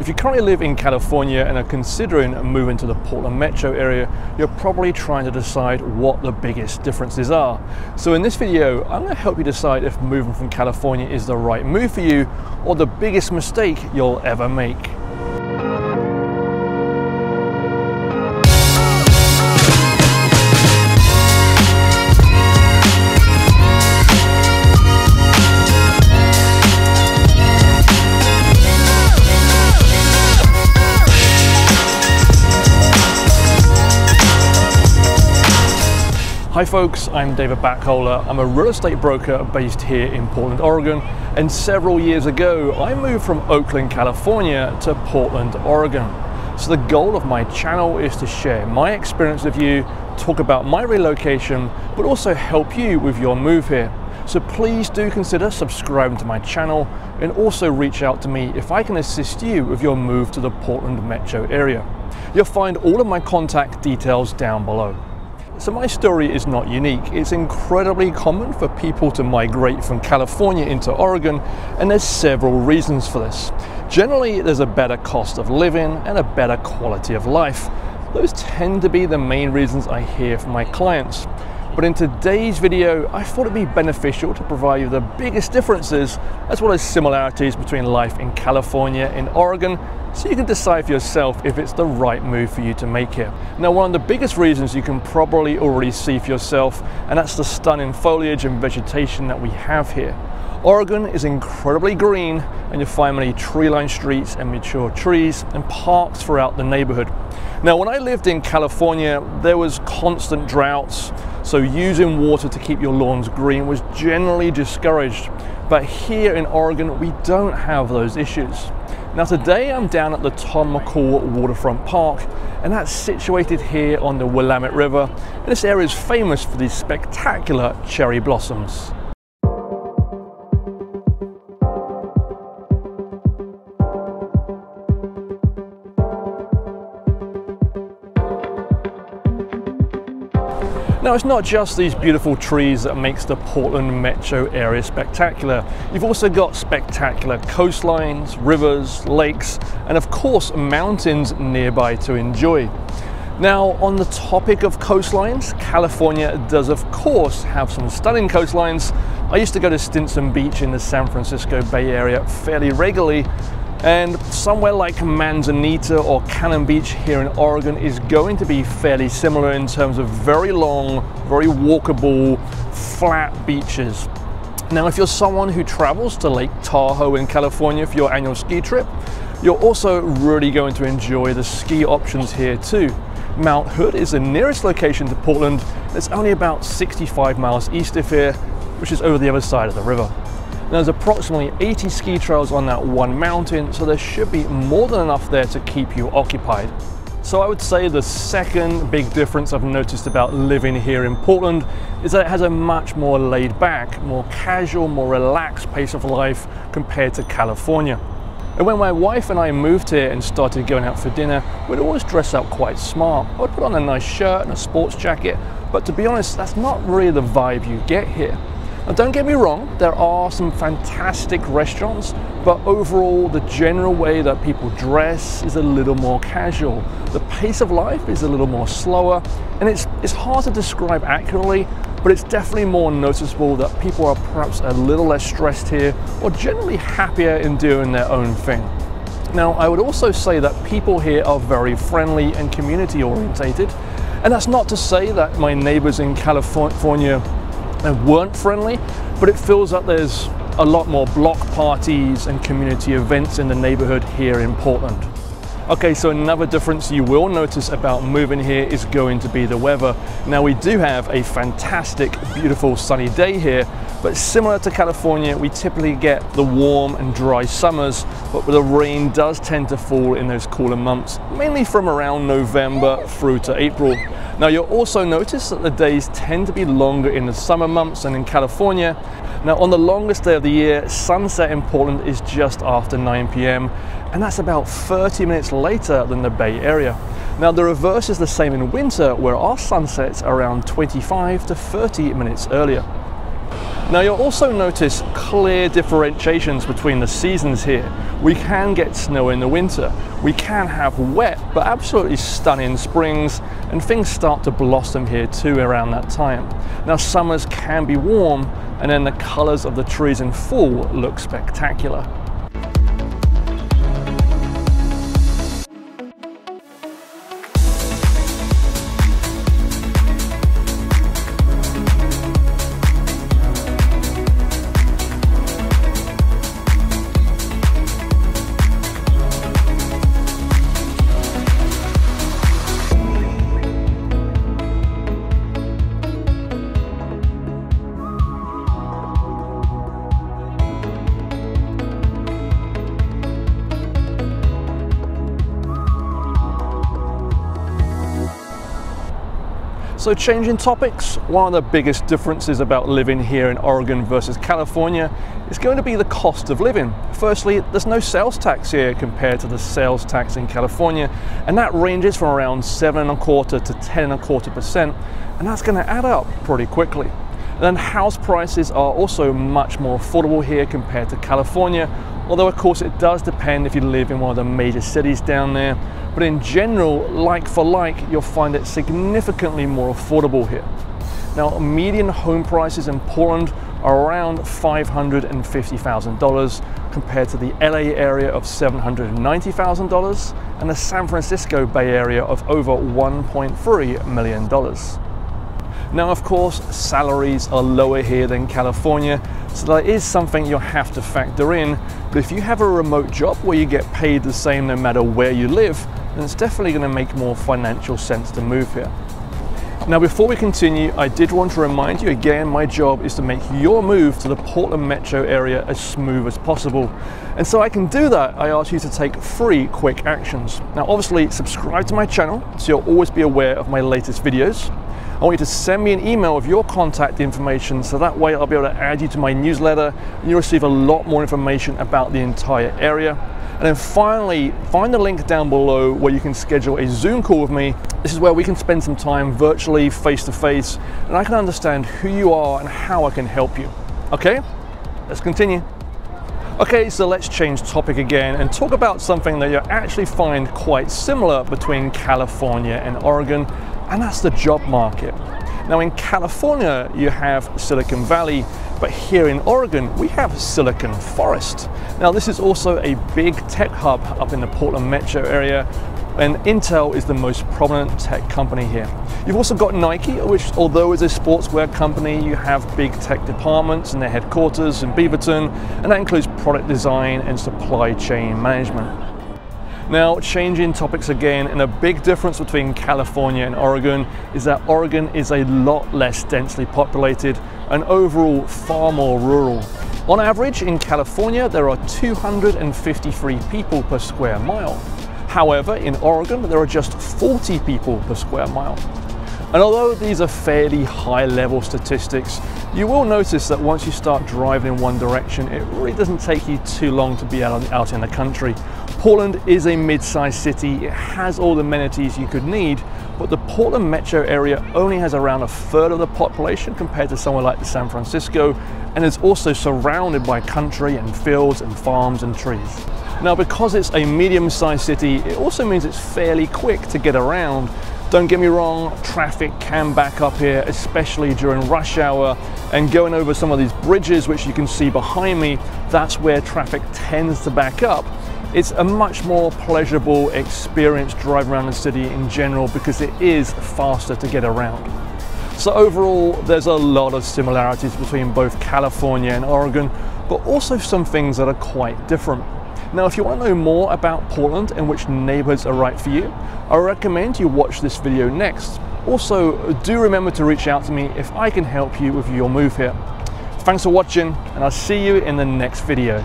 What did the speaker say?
If you currently live in California and are considering moving to the Portland metro area, you're probably trying to decide what the biggest differences are. So in this video, I'm going to help you decide if moving from California is the right move for you or the biggest mistake you'll ever make. Hi folks, I'm David Backholer. I'm a real estate broker based here in Portland, Oregon. And several years ago, I moved from Oakland, California to Portland, Oregon. So the goal of my channel is to share my experience with you, talk about my relocation, but also help you with your move here. So please do consider subscribing to my channel and also reach out to me if I can assist you with your move to the Portland metro area. You'll find all of my contact details down below. So my story is not unique. It's incredibly common for people to migrate from California into Oregon, and there's several reasons for this. Generally, there's a better cost of living and a better quality of life. Those tend to be the main reasons I hear from my clients. But in today's video, I thought it'd be beneficial to provide you the biggest differences as well as similarities between life in California and Oregon so you can decide for yourself if it's the right move for you to make here. Now, one of the biggest reasons you can probably already see for yourself, and that's the stunning foliage and vegetation that we have here. Oregon is incredibly green and you'll find many tree-lined streets and mature trees and parks throughout the neighborhood. Now, when I lived in California, there was constant droughts, so using water to keep your lawns green was generally discouraged. But here in Oregon, we don't have those issues. Now today I'm down at the Tom McCall Waterfront Park and that's situated here on the Willamette River. This area is famous for these spectacular cherry blossoms. It's not just these beautiful trees that makes the Portland metro area spectacular. You've also got spectacular coastlines, rivers, lakes, and of course mountains nearby to enjoy. Now, on the topic of coastlines, California does of course have some stunning coastlines. I used to go to Stinson Beach in the San Francisco Bay Area fairly regularly, and somewhere like Manzanita or Cannon Beach here in Oregon is going to be fairly similar in terms of very long, very walkable, flat beaches. Now, if you're someone who travels to Lake Tahoe in California for your annual ski trip, you're also really going to enjoy the ski options here too. Mount Hood is the nearest location to Portland. It's only about 65 miles east of here, which is over the other side of the river. There's approximately 80 ski trails on that one mountain, so there should be more than enough there to keep you occupied. So I would say the second big difference I've noticed about living here in Portland is that it has a much more laid back, more casual, more relaxed pace of life compared to California. And when my wife and I moved here and started going out for dinner, we'd always dress up quite smart. I would put on a nice shirt and a sports jacket, but to be honest, that's not really the vibe you get here. Now don't get me wrong, there are some fantastic restaurants, but overall the general way that people dress is a little more casual. The pace of life is a little more slower, and it's, it's hard to describe accurately, but it's definitely more noticeable that people are perhaps a little less stressed here, or generally happier in doing their own thing. Now, I would also say that people here are very friendly and community orientated, and that's not to say that my neighbors in California weren't friendly, but it feels like there's a lot more block parties and community events in the neighborhood here in Portland. Okay, so another difference you will notice about moving here is going to be the weather. Now we do have a fantastic, beautiful sunny day here, but similar to California, we typically get the warm and dry summers, but the rain does tend to fall in those cooler months, mainly from around November through to April. Now you'll also notice that the days tend to be longer in the summer months than in California. Now on the longest day of the year, sunset in Portland is just after 9 p.m. and that's about 30 minutes later than the Bay Area. Now the reverse is the same in winter where our sunsets are around 25 to 30 minutes earlier. Now you'll also notice clear differentiations between the seasons here. We can get snow in the winter, we can have wet but absolutely stunning springs and things start to blossom here too around that time. Now summers can be warm and then the colours of the trees in fall look spectacular. So changing topics, one of the biggest differences about living here in Oregon versus California is going to be the cost of living. Firstly, there's no sales tax here compared to the sales tax in California, and that ranges from around seven and a quarter to ten and a quarter percent, and that's going to add up pretty quickly. And then house prices are also much more affordable here compared to California, although of course it does depend if you live in one of the major cities down there but in general, like for like, you'll find it significantly more affordable here. Now, median home prices in Portland are around $550,000 compared to the LA area of $790,000 and the San Francisco Bay Area of over $1.3 million. Now, of course, salaries are lower here than California, so that is something you'll have to factor in. But if you have a remote job where you get paid the same no matter where you live, then it's definitely going to make more financial sense to move here. Now before we continue, I did want to remind you again, my job is to make your move to the Portland metro area as smooth as possible. And so I can do that, I ask you to take three quick actions. Now obviously subscribe to my channel so you'll always be aware of my latest videos. I want you to send me an email with your contact information so that way I'll be able to add you to my newsletter and you'll receive a lot more information about the entire area. And then finally, find the link down below where you can schedule a Zoom call with me. This is where we can spend some time virtually, face to face, and I can understand who you are and how I can help you. Okay, let's continue. Okay, so let's change topic again and talk about something that you'll actually find quite similar between California and Oregon, and that's the job market. Now in California, you have Silicon Valley, but here in Oregon, we have Silicon Forest. Now this is also a big tech hub up in the Portland metro area and Intel is the most prominent tech company here. You've also got Nike, which although is a sportswear company, you have big tech departments and their headquarters in Beaverton, and that includes product design and supply chain management. Now, changing topics again, and a big difference between California and Oregon is that Oregon is a lot less densely populated and overall far more rural. On average, in California, there are 253 people per square mile. However, in Oregon, there are just 40 people per square mile. And although these are fairly high level statistics, you will notice that once you start driving in one direction, it really doesn't take you too long to be out, out in the country. Portland is a mid-sized city. It has all the amenities you could need, but the Portland metro area only has around a third of the population compared to somewhere like San Francisco, and is also surrounded by country and fields and farms and trees. Now, because it's a medium-sized city, it also means it's fairly quick to get around. Don't get me wrong, traffic can back up here, especially during rush hour, and going over some of these bridges, which you can see behind me, that's where traffic tends to back up it's a much more pleasurable experience driving around the city in general because it is faster to get around. So overall, there's a lot of similarities between both California and Oregon, but also some things that are quite different. Now, if you want to know more about Portland and which neighborhoods are right for you, I recommend you watch this video next. Also, do remember to reach out to me if I can help you with your move here. Thanks for watching, and I'll see you in the next video.